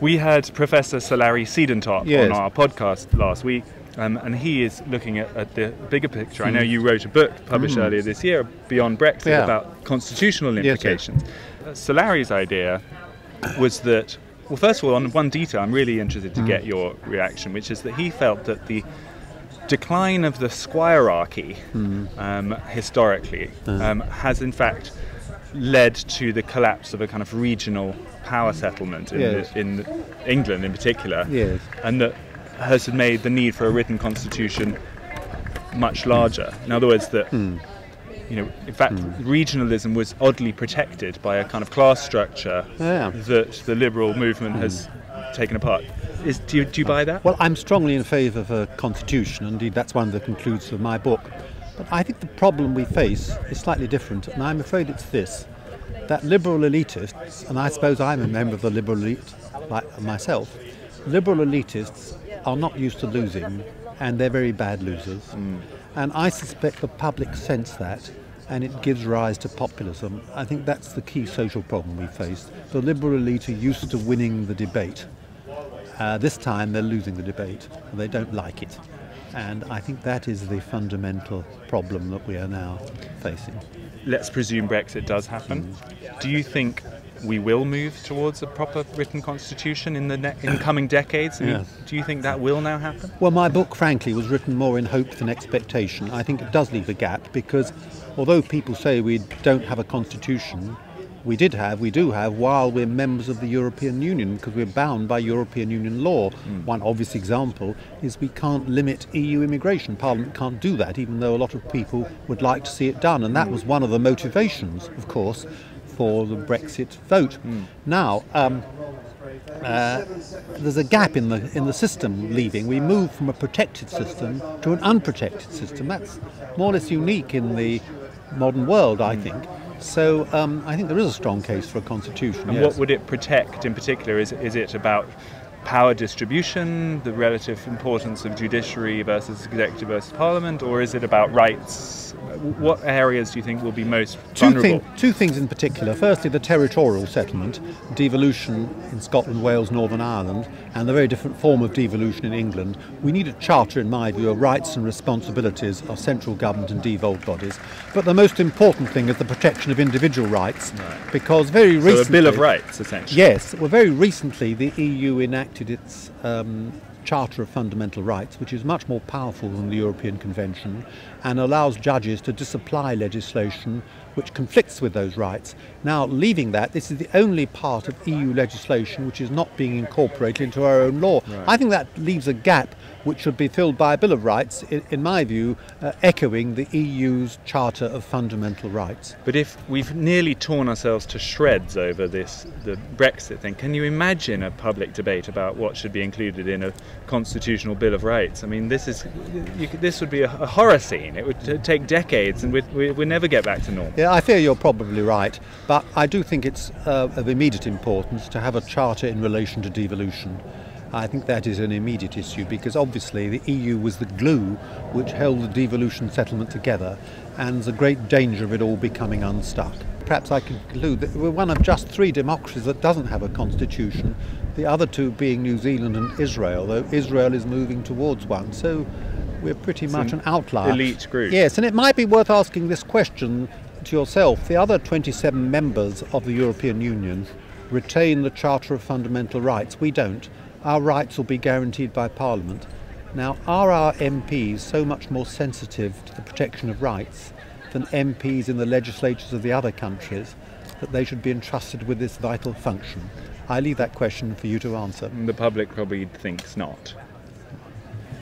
We had Professor Sir Larry Siedentop Yes. on our podcast last week, um, and he is looking at, at the bigger picture. I know you wrote a book published earlier this year, Beyond Brexit, Yeah. about constitutional Yes, yes. implications. Uh, Solari's idea was that, well, first of all, on one detail, I'm really interested to get your reaction, which is that he felt that the decline of the squirearchy um, historically um, has in fact led to the collapse of a kind of regional power settlement in, Yes. the, in England in particular, Yes. and that has made the need for a written constitution much larger. In other words, that hmm. you know, in fact, hmm. regionalism was oddly protected by a kind of class structure Yeah. that the liberal movement has hmm. taken apart. Is, do, you, do you buy that? Well, I'm strongly in favour of a constitution. Indeed, that's one of the conclusions of my book. But I think the problem we face is slightly different, and I'm afraid it's this: that liberal elitists, and I suppose I'm a member of the liberal elite like myself, liberal elitists are not used to losing, and they're very bad losers. And I suspect the public sense that, and it gives rise to populism. I think that's the key social problem we face. The liberal elite are used to winning the debate. Uh, this time they're losing the debate. and They don't like it. And I think that is the fundamental problem that we are now facing. let's presume Brexit does happen. Mm. Do you think we will move towards a proper written constitution in the ne- in coming decades? I mean, Yes. Do you think that will now happen? Well, my book, frankly, was written more in hope than expectation. I think it does leave a gap because although people say we don't have a constitution, we did have, we do have, while we're members of the European Union because we're bound by European Union law. One obvious example is we can't limit EU immigration. Parliament can't do that, even though a lot of people would like to see it done. And that was one of the motivations, of course, for the Brexit vote. Now, um, uh, there's a gap in the in the system leaving. We move from a protected system to an unprotected system. That's more or less unique in the modern world, I think. So um, I think there is a strong case for a constitution. And yes. what would it protect in particular? Is, is it about power distribution, the relative importance of judiciary versus executive versus parliament, or is it about rights? What areas do you think will be most Two, vulnerable? thing, two things in particular. Firstly, the territorial settlement, devolution in Scotland, Wales, Northern Ireland, and the very different form of devolution in England. We need a charter, in my view, of rights and responsibilities of central government and devolved bodies. But the most important thing is the protection of individual rights, because very So recently, a Bill of Rights, essentially. Yes, well, very recently the EU enacted its um, Charter of Fundamental Rights, which is much more powerful than the European Convention and allows judges to disapply legislation which conflicts with those rights. Now, leaving that, this is the only part of EU legislation which is not being incorporated into our own law. I think that leaves a gap which should be filled by a Bill of Rights, in, in my view, uh, echoing the EU's Charter of Fundamental Rights. But if we've nearly torn ourselves to shreds over this, the Brexit thing, can you imagine a public debate about what should be included in a constitutional Bill of Rights? I mean, this is could- this would be a, a horror scene. It would take decades, and we'd, we, we'd never get back to normal. Yeah, I fear you're probably right, but I do think it's uh, of immediate importance to have a charter in relation to devolution. I think that is an immediate issue because obviously the EU was the glue which held the devolution settlement together, and the great danger of it all becoming unstuck. Perhaps I can conclude that we're one of just three democracies that doesn't have a constitution, the other two being New Zealand and Israel, though Israel is moving towards one. So we're pretty much an an outlier. elite group. Yes, and it might be worth asking this question to yourself. The other 27 members of the European Union retain the Charter of Fundamental Rights. We don't. Our rights will be guaranteed by Parliament. Now, are our MPs so much more sensitive to the protection of rights than MPs in the legislatures of the other countries that they should be entrusted with this vital function? I leave that question for you to answer. The public probably thinks not.